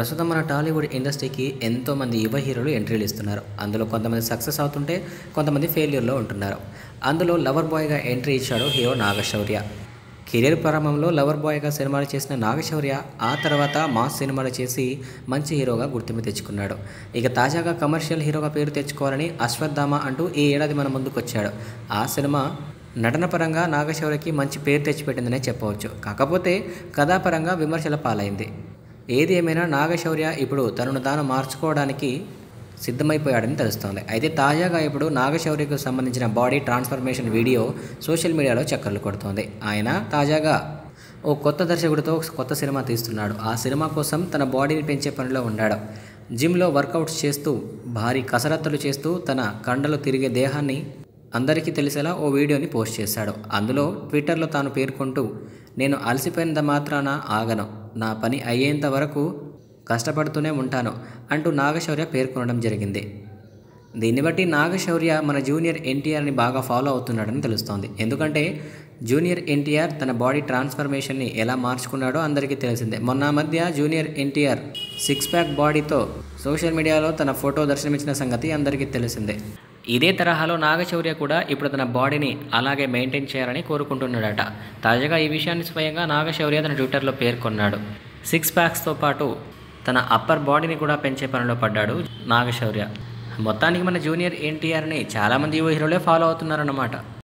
ప్రస్తుతం మన టాలీవుడ్ ఇండస్ట్రీకి ఎంతోమంది యువ హీరోలు ఎంట్రీలు ఇస్తున్నారు. అందులో కొంతమంది సక్సెస్ అవుతుంటే కొంతమంది ఫెయిల్యూర్లో ఉంటున్నారు. అందులో లవర్ బాయ్గా ఎంట్రీ ఇచ్చాడు హీరో నాగశౌర్య. కెరీర్ ప్రారంభంలో లవర్ బాయ్గా సినిమాలు చేసిన నాగశౌర్య ఆ తర్వాత మాస్ సినిమాలు చేసి మంచి హీరోగా గుర్తింపు తెచ్చుకున్నాడు. ఇక తాజాగా కమర్షియల్ హీరోగా పేరు తెచ్చుకోవాలని అశ్వత్థామ అంటూ ఈ ఏడాది మన ముందుకొచ్చాడు. ఆ సినిమా నటన పరంగా నాగశౌర్యకి మంచి పేరు తెచ్చిపెట్టిందనే చెప్పవచ్చు. కాకపోతే కథాపరంగా విమర్శల పాలైంది. ఏది ఏమైనా నాగశౌర్య ఇప్పుడు తనను తాను మార్చుకోవడానికి సిద్ధమైపోయాడని తెలుస్తోంది. అయితే తాజాగా ఇప్పుడు నాగశౌర్యకు సంబంధించిన బాడీ ట్రాన్స్ఫర్మేషన్ వీడియో సోషల్ మీడియాలో చక్కర్లు కొడుతోంది. ఆయన తాజాగా ఓ కొత్త దర్శకుడితో కొత్త సినిమా తీస్తున్నాడు. ఆ సినిమా కోసం తన బాడీని పెంచే పనిలో ఉన్నాడు. జిమ్లో వర్కౌట్స్ చేస్తూ భారీ కసరత్తులు చేస్తూ తన కండలు తిరిగే దేహాన్ని అందరికీ తెలిసేలా ఓ వీడియోని పోస్ట్ చేశాడు. అందులో ట్విట్టర్లో తాను పేర్కొంటూ నేను అలసిపోయినంత మాత్రాన ఆగను. నా పని అయ్యేంత వరకు కష్టపడుతూనే ఉంటాను అంటూ నాగశౌర్య పేర్కొనడం జరిగింది. దీన్ని బట్టి నాగశౌర్య మన జూనియర్ ఎన్టీఆర్ని బాగా ఫాలో అవుతున్నాడని తెలుస్తోంది. ఎందుకంటే జూనియర్ ఎన్టీఆర్ తన బాడీ ట్రాన్స్ఫర్మేషన్ని ఎలా మార్చుకున్నాడో అందరికీ తెలిసిందే. మొన్న మధ్య జూనియర్ ఎన్టీఆర్ సిక్స్ ప్యాక్ బాడీతో సోషల్ మీడియాలో తన ఫోటో దర్శనమిచ్చిన సంగతి అందరికీ తెలిసిందే. ఇదే తరహాలో నాగశౌర్య కూడా ఇప్పుడు తన బాడీని అలాగే మెయింటైన్ చేయాలని కోరుకుంటున్నాడట. తాజాగా ఈ విషయాన్ని స్వయంగా నాగశౌర్య తన ట్విట్టర్లో పేర్కొన్నాడు. సిక్స్ ప్యాక్స్తో పాటు తన అప్పర్ బాడీని కూడా పెంచే పనిలో పడ్డాడు నాగశౌర్య. మొత్తానికి మన జూనియర్ ఎన్టీఆర్ని చాలామంది యువ హీరోలే ఫాలో అవుతున్నారన్నమాట.